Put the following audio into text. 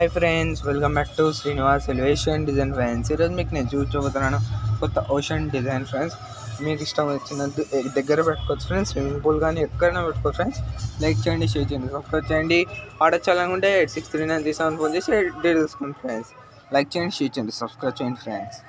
Hi friends welcome back to Srinivas elevation design friends ఈరోజు మీకు నేను చూపించబోతున్నాను కొత్త ఓషన్ డిజైన్ ఫ్రెండ్స్ మీకు ఇష్టం వచ్చినట్టు దగ్గర పెట్టుకోవచ్చు ఫ్రెండ్స్ స్విమ్మింగ్ పూల్ కానీ ఎక్కడైనా పెట్టుకోవచ్చు ఫ్రెండ్స్ లైక్ చేయండి షేర్ చేయండి సబ్స్క్రైబ్ చేయండి. ఆర్డర్ చేయాలనుకుంటే eight six three nine three seven phone చేసి డీటెయిల్స్ ఫ్రెండ్స్ లైక్ చేయండి షేర్ చేయండి సబ్స్క్రైబ్ చేయండి ఫ్రెండ్స్